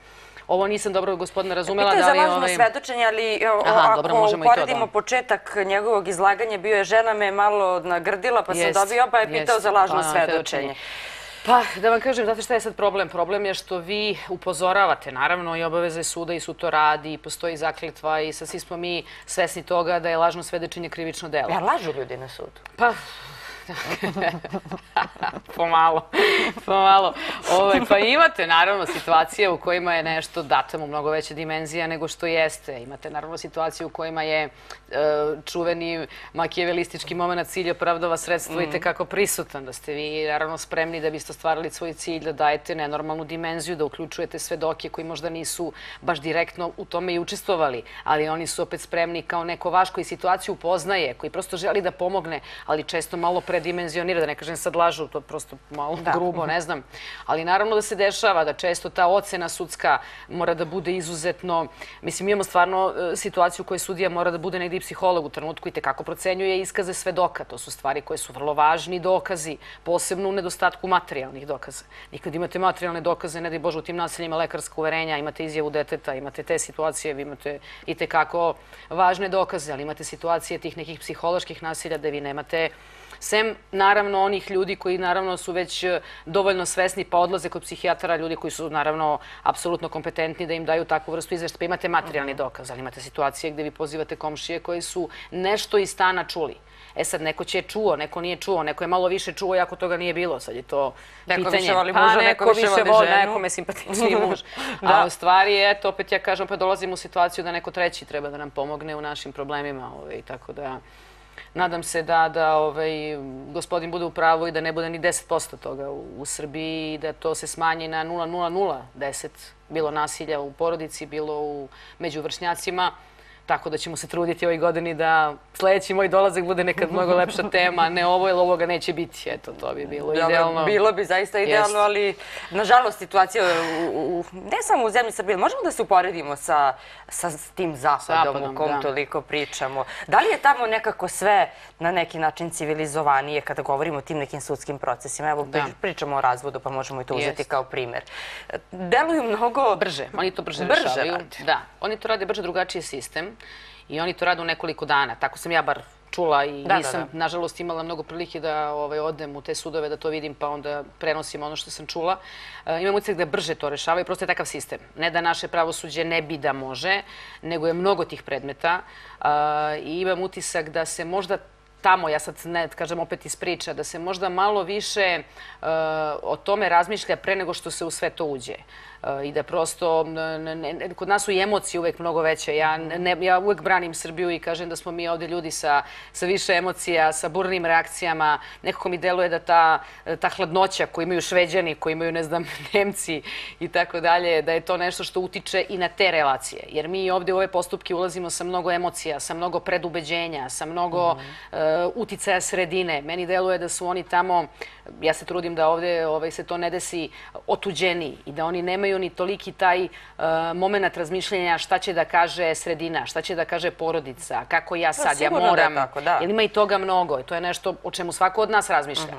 Ovo nisam dobro gospodina razumela. Pitao je da za lažno ovaj- svedočenje, ali Aha, ako dobro, to, uporedimo da. početak njegovog izlaganja, bio je žena me malo nagrdila, pa sam dobio, pa je pitao za lažno Pa, svedočenje. Pa, da vam kažem, znate šta je sad problem? Problem je što vi upozoravate, naravno, i obaveze suda i su to radi, i postoji zakletva i sad svi smo mi svesni toga da je lažno svedočenje krivično delo. Ja lažu ljudi na sudu. Pa, pomalo, pomalo. Ove, pa imate naravno situacije u kojima je nešto dato mu mnogo veća dimenzija nego što jeste. Imate naravno situacije u kojima je e, čuveni makijevelistički moment cilj opravdava sredstvo i tekako prisutan. Da ste vi naravno spremni da biste ostvarili svoj cilj, da dajete nenormalnu dimenziju, da uključujete svedoke koji možda nisu baš direktno u tome i učestvovali, ali oni su opet spremni kao neko vaš koji situaciju poznaje, koji prosto želi da pomogne, ali često malo predimenzionira, da ne kažem sad lažu, to je prosto malo grubo, ne znam. Ali naravno da se dešava da često ta ocena sudska mora da bude izuzetno, mislim imamo stvarno e, situaciju u kojoj sudija mora da bude negdje i psiholog u trenutku i tekako procenjuje iskaze svedoka. To su stvari koje su vrlo važni dokazi, posebno u nedostatku materijalnih dokaza. Nikad imate materijalne dokaze, ne daj Bože, u tim naseljima lekarska uverenja, imate izjavu deteta, imate te situacije, vi imate i tekako važne dokaze, ali imate situacije tih nekih psiholoških nasilja da vi nemate Sem, naravno, onih ljudi koji, naravno, su već e, dovoljno svesni pa odlaze kod psihijatara, ljudi koji su, naravno, apsolutno kompetentni da im daju takvu vrstu izvešta. Pa imate materijalni dokaz, ali imate situacije gde vi pozivate komšije koji su nešto iz stana čuli. E sad, neko će čuo, neko nije čuo, neko je malo više čuo, iako toga nije bilo. Sad je to Neko pitanje. više voli Pa, muža, neko više voli ženu. Nekome simpatičniji muž. Da. A u stvari, eto, opet ja kažem, pa dolazimo u situaciju da neko treći treba da nam pomogne u našim problemima. Ovaj, tako da, nadam se da, da ovaj, gospodin bude u pravu i da ne bude ni 10% toga u, Srbiji i da to se smanji na 0,0010, bilo nasilja u porodici, bilo u, među vršnjacima. Tako da ćemo se truditi ovoj godini da sledeći moj dolazak bude nekad mnogo lepša tema, ne ovo ili ovoga neće biti. Eto, to bi bilo idealno. Bilo bi zaista idealno, Jest. ali nažalost situacija u, u, ne samo u zemlji Srbije, možemo da se uporedimo sa, sa tim zapadom, Zapadom, u kom da. toliko pričamo. Da li je tamo nekako sve na neki način civilizovanije kada govorimo o tim nekim sudskim procesima? Evo, Da. pri- pričamo o razvodu, pa možemo i to uzeti Jest. kao primer. Deluju mnogo... Brže, oni to brže, Brže rešavaju. rade. Da, oni to rade brže drugačiji sistem i oni to rade u nekoliko dana. Tako sam ja bar čula i Da, da, nisam, da. nažalost, imala mnogo prilike da ovaj, odem u te sudove, da to vidim, pa onda prenosim ono što sam čula. E, imam utisak da brže to rešavaju, prosto je takav sistem. Ne da naše pravosuđe ne bi da može, nego je mnogo tih predmeta e, i imam utisak da se možda tamo, ja sad ne kažem opet iz priča, da se možda malo više e, o tome razmišlja pre nego što se u sve to uđe. I da prosto, ne, ne, ne, kod nas su i emocije uvek mnogo veće. Ja, ne, ja uvek branim Srbiju i kažem da smo mi ovde ljudi sa, sa više emocija, sa burnim reakcijama. Nekako mi deluje da ta, ta hladnoća koju imaju šveđani, koju imaju, ne znam, Nemci i tako dalje, da je to nešto što utiče i na te relacije. Jer mi ovde u ove postupke ulazimo sa mnogo emocija, sa mnogo predubeđenja, sa mnogo e, uticaja sredine. Meni deluje da su oni tamo, ja se trudim da ovde ovaj, se to ne desi otuđeni i da oni nemaju ni toliki taj uh, moment razmišljenja šta će da kaže sredina, šta će da kaže porodica, kako ja sad, ja da moram. tako, da. Jer ima i toga mnogo to je nešto o čemu svako od nas razmišlja.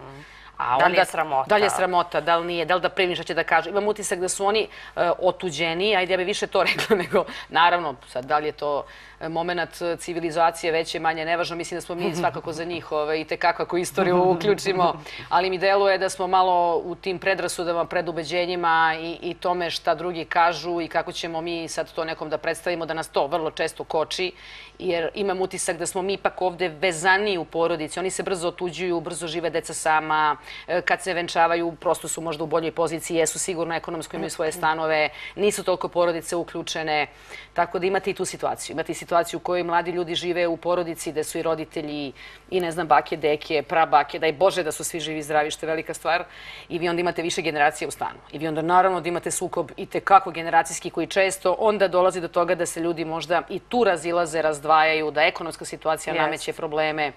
A Da li je sramota? Da li je sramota, da li nije, da li da primim šta će da kaže. Imam utisak da su oni e, otuđeni, ajde ja bi više to rekla nego, naravno, sad da li je to moment e, civilizacije veće, manje, nevažno, mislim da smo mi svakako za njih ove, i tekako ako istoriju uključimo, ali mi deluje da smo malo u tim predrasudama, predubeđenjima i, i tome šta drugi kažu i kako ćemo mi sad to nekom da predstavimo, da nas to vrlo često koči, jer imam utisak da smo mi ipak ovde vezani u porodici. Oni se brzo otuđuju, brzo žive deca sama, e, kad se venčavaju, prosto su možda u boljoj poziciji, jesu sigurno ekonomsko, imaju svoje stanove, nisu toliko porodice uključene. Tako da imate i tu situaciju. Imate i situaciju u kojoj mladi ljudi žive u porodici gde su i roditelji i ne znam, bake, deke, prabake, daj Bože da su svi živi i zdravi, što je velika stvar. I vi onda imate više generacije u stanu. I vi onda naravno da imate sukob i tekako generacijski koji često onda dolazi do toga da se ljudi možda i tu razilaze, razdvajaju, da ekonomska situacija nameće probleme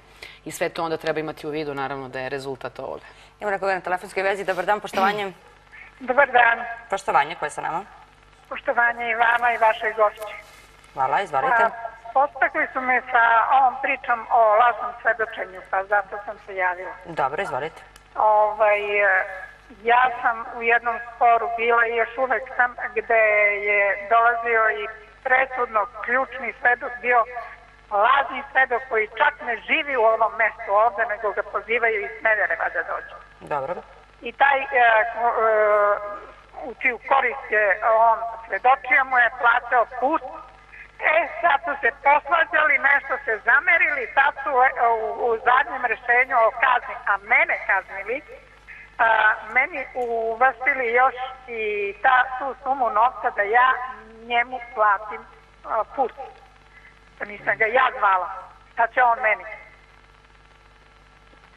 i sve to onda treba imati u vidu, naravno, da je rezultat ovoga. Imamo nekoga na telefonskoj vezi. Dobar dan, poštovanje. Dobar dan, Poštovanje, ko je sa nama? poštovanje i vama i vašoj gošći. Hvala, izvolite. A, Postakli su me sa ovom pričom o lažnom svedočenju, pa zato sam se javila. Dobro, izvolite. Ovaj, ja sam u jednom sporu bila i još uvek sam, gde je dolazio i presudno ključni svedok bio lažni svedok koji čak ne živi u ovom mestu ovde, nego ga pozivaju iz Smedereva da dođe. Dobro. i taj e, e, u čiju korist je on svedočio mu je plaćao put. E, sad su se posvađali, nešto se zamerili, sad su e, u, u zadnjem rešenju o kazni, a mene kaznili, a, meni uvrstili još i ta, tu sumu novca da ja njemu platim a, put. Nisam ga ja zvala. Sad će on meni.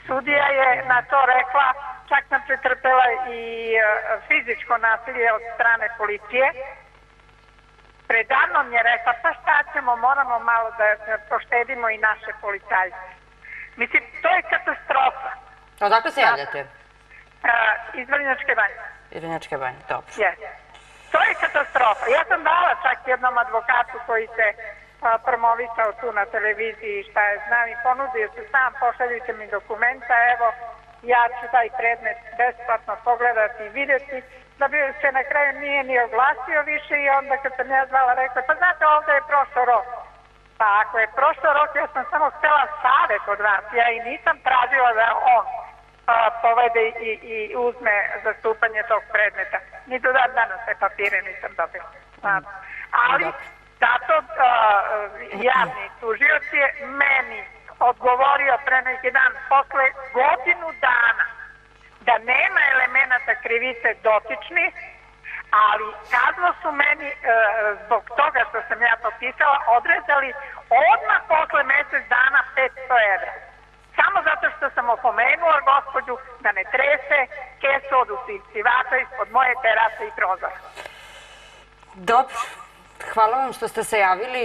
Sudija je na to rekla, čak sam pretrpela i e, fizičko nasilje od strane policije. Predavnom je rekla, pa šta ćemo, moramo malo da poštedimo i naše policajce. Mislim, to je katastrofa. Odakle se javljate? Uh, iz Vrnjačke banje. Irinačke banje, dobro. Yes. To je katastrofa. Ja sam dala čak jednom advokatu koji se a, promovisao tu na televiziji šta je znam i ponudio se sam, pošaljite mi dokumenta, evo, ja ću taj predmet besplatno pogledati i vidjeti, da bi se na kraju nije ni oglasio više i onda kad sam ja zvala rekla, pa znate ovde je prošlo rok. Pa ako je prošlo rok, ja sam samo htela savet od vas, ja i nisam tražila da on a, povede i, i uzme zastupanje tog predmeta. Ni do dan danas te papire nisam dobila. A, ali zato a, javni tužioc je meni odgovorio pre neki dan posle godinu dana da nema elemenata krivice dotični, ali kazno su meni e, zbog toga što sam ja to pisala odrezali odmah posle mesec dana 500 evra. Samo zato što sam opomenula gospođu da ne trese kesu od usisivača ispod moje terase i prozora. Dobro. hvala vam što ste se javili.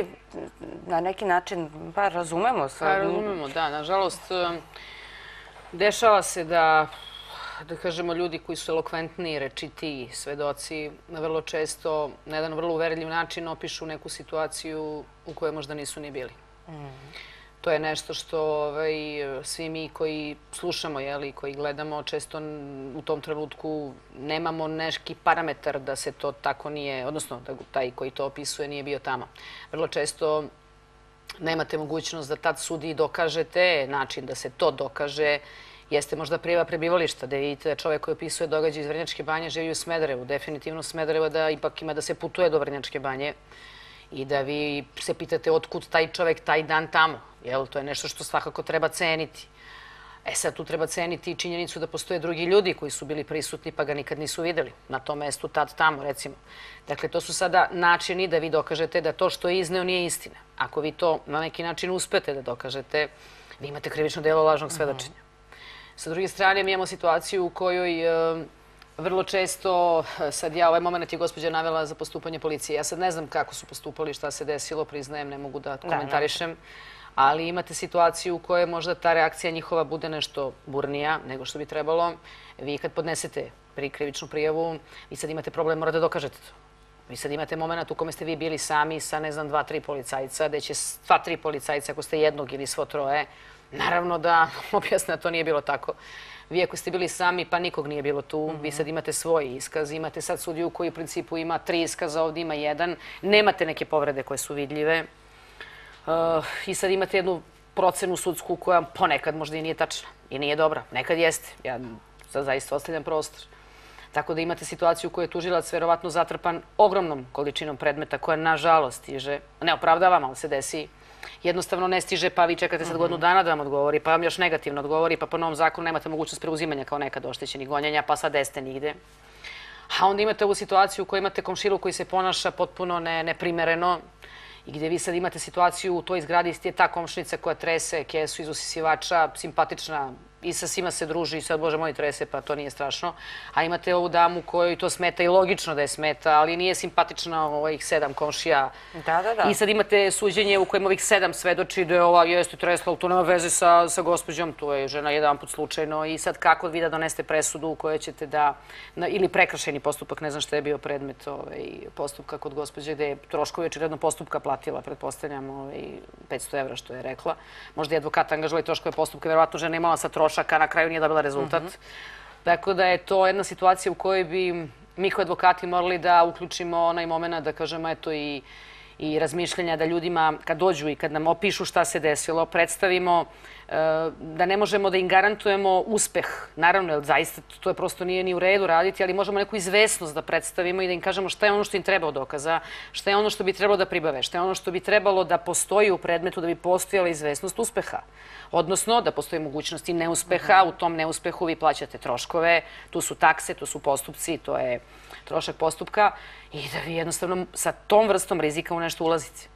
Na neki način, pa razumemo se. Pa razumemo, da. Nažalost, em, dešava se da da kažemo, ljudi koji su elokventni, rečiti, svedoci, vrlo često na jedan vrlo uverljiv način opišu neku situaciju u kojoj možda nisu ni bili. To je nešto što ovaj, svi mi koji slušamo jeli, koji gledamo često u tom trenutku nemamo neki parametar da se to tako nije, odnosno da taj koji to opisuje nije bio tamo. Vrlo često nemate mogućnost da tad sudi dokažete, način da se to dokaže jeste možda prijeva prebivališta, da vidite čovek koji opisuje događaj iz Vrnjačke banje živi u Smederevu. Definitivno Smederevo da ipak ima da se putuje do Vrnjačke banje i da vi se pitate otkud taj čovek taj dan tamo. Jel, to je nešto što svakako treba ceniti. E sad tu treba ceniti i činjenicu da postoje drugi ljudi koji su bili prisutni pa ga nikad nisu videli na tom mestu tad tamo recimo. Dakle, to su sada načini da vi dokažete da to što je izneo nije istina. Ako vi to na neki način uspete da dokažete, vi imate krivično delo lažnog svedočenja. Sa druge strane, mi imamo situaciju u kojoj e, vrlo često, e, sad ja ovaj moment je gospođa navela za postupanje policije. Ja sad ne znam kako su postupali, šta se desilo, priznajem, ne mogu da komentarišem. Ali imate situaciju u kojoj možda ta reakcija njihova bude nešto burnija nego što bi trebalo. Vi kad podnesete pri krivičnu prijavu, vi sad imate problem, morate da dokažete to. Vi sad imate moment u kome ste vi bili sami sa, ne znam, dva, tri policajca, gde će s- dva, tri policajca, ako ste jednog ili svo troje, naravno da objasne da to nije bilo tako. Vi ako ste bili sami, pa nikog nije bilo tu, vi sad imate svoj iskaz, imate sad sudiju koji u principu ima tri iskaza, ovdje ima jedan, nemate neke povrede koje su vidljive. Uh, I sad imate jednu procenu sudsku koja ponekad možda i nije tačna i nije dobra. Nekad jeste. Ja sad zaista ostavljam prostor. Tako da imate situaciju u kojoj je tužilac verovatno zatrpan ogromnom količinom predmeta koja nažalost stiže, ne opravdavam, ali se desi, jednostavno ne stiže pa vi čekate sad godinu dana da vam odgovori, pa vam još negativno odgovori, pa po novom zakonu nemate mogućnost preuzimanja kao nekad oštećenih gonjenja, pa sad jeste nigde. A onda imate ovu situaciju u kojoj imate komšilu koji se ponaša potpuno ne, neprimereno i gdje vi sad imate situaciju u toj zgradi je ta komšnica koja trese kesu iz usisivača, simpatična i sa svima se druži i sad, bože moj, trese, pa to nije strašno. A imate ovu damu kojoj to smeta i logično da je smeta, ali nije simpatična ovih sedam komšija. Da, da, da. I sad imate suđenje u kojem ovih sedam svedoči da je ova jeste tresla, ali to nema veze sa, sa gospođom, to je žena jedan put slučajno i sad kako vi da doneste presudu u kojoj ćete da, na, ili prekršajni postupak, ne znam šta je bio predmet ovaj, postupka kod gospođe, gde je troškovi očigledno postupka platila, pretpostavljam, ovaj, 500 evra što je rekla. Možda je advokat angažovao i troškove postupka, verovatno žena imala sa trošaka, na kraju nije dobila rezultat. Tako da je to jedna situacija u kojoj bi mi kao advokati morali da uključimo onaj moment da kažemo eto i i razmišljanja da ljudima kad dođu i kad nam opišu šta se desilo, predstavimo e, da ne možemo da im garantujemo uspeh. Naravno, zaista to je prosto nije ni u redu raditi, ali možemo neku izvesnost da predstavimo i da im kažemo šta je ono što im treba od dokaza, šta je ono što bi trebalo da pribave, šta je ono što bi trebalo da postoji u predmetu da bi postojala izvesnost uspeha. Odnosno, da postoji mogućnost i neuspeha, u tom neuspehu vi plaćate troškove, tu su takse, tu su postupci, to je trošak postupka i da vi jednostavno sa tom vrstom rizika u nešto ulazite.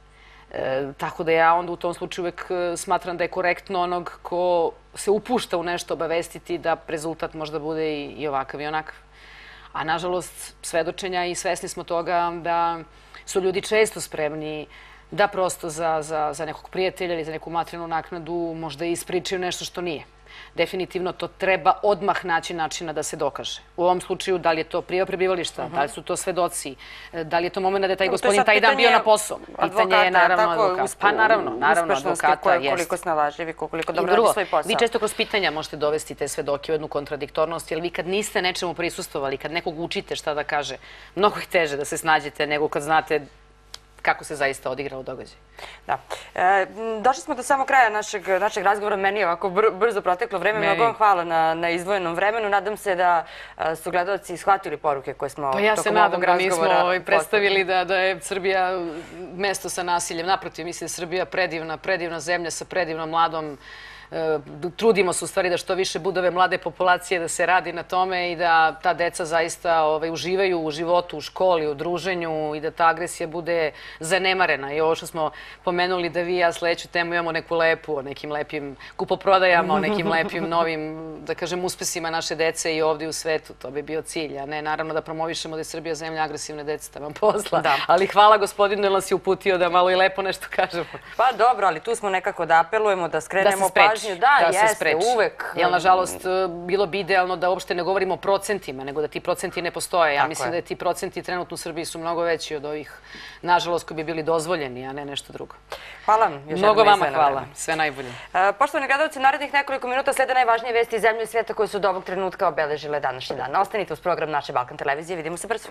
E, tako da ja onda u tom slučaju uvek e, smatram da je korektno onog ko se upušta u nešto obavestiti da rezultat možda bude i, i ovakav i onakav. A nažalost, svedočenja i svesni smo toga da su ljudi često spremni da prosto za, za, za nekog prijatelja ili za neku materijalnu naknadu možda ispričaju nešto što nije. Definitivno to treba odmah naći načina da se dokaže. U ovom slučaju, da li je to prijava prebivališta, da li su to svedoci, e, da li je to moment da je taj gospodin taj dan bio na posao. Pitanje je naravno advokata. Pa naravno, naravno advokata je-. Koliko snalažljivi, koliko dobro radi svoj posao. vi često kroz pitanja možete dovesti te svedoke u jednu kontradiktornost, jer vi kad niste nečemu prisustovali, kad nekog učite šta da kaže, mnogo je teže da se snađete nego kad znate kako se zaista odigrao događaj. Da. E, došli smo do samog kraja našeg, našeg razgovora. Meni je ovako br brzo proteklo vreme. Meni. Mnogo vam hvala na, na izdvojenom vremenu. Nadam se da a, su gledalci shvatili poruke koje smo Pa ja se tokom nadam ovog da nismo razgovora predstavili da, da je Srbija mesto sa nasiljem. Naprotiv, mislim da je Srbija predivna, predivna zemlja sa predivnom mladom e, trudimo se u stvari da što više bude ove mlade populacije, da se radi na tome i da ta deca zaista ovaj, uživaju u životu, u školi, u druženju i da ta agresija bude zanemarena. I ovo što smo pomenuli da vi i ja sledeću temu imamo neku lepu, o nekim lepim kupoprodajama, o nekim lepim novim, da kažem, uspesima naše dece i ovdje u svetu. To bi bio cilj, a ne naravno da promovišemo da je Srbija zemlja agresivne dece, da vam posla. Da. Ali hvala gospodinu jer nas je uputio da malo i lepo nešto kažemo. Pa dobro, ali tu smo nekako da apelujemo, da Da skrenemo se spreči. Pažnju. Da, se jeste, spreči. uvek. Jer, nažalost, bilo bi idealno da uopšte ne govorimo o procentima, nego da ti procenti ne postoje. Ja Tako mislim je. da ti procenti trenutno u Srbiji su mnogo veći od ovih, nažalost, koji bi bili dozvoljeni, a ne nešto drugo. Hvala vam. Mnogo vama hvala. Sve najbolje. E, Poštovani gledalci, narednih nekoliko minuta slede najvažnije vesti iz zemlje i sveta koje su od ovog trenutka obeležile današnji dan. Ostanite uz program naše Balkan televizije. Vidimo se brzo.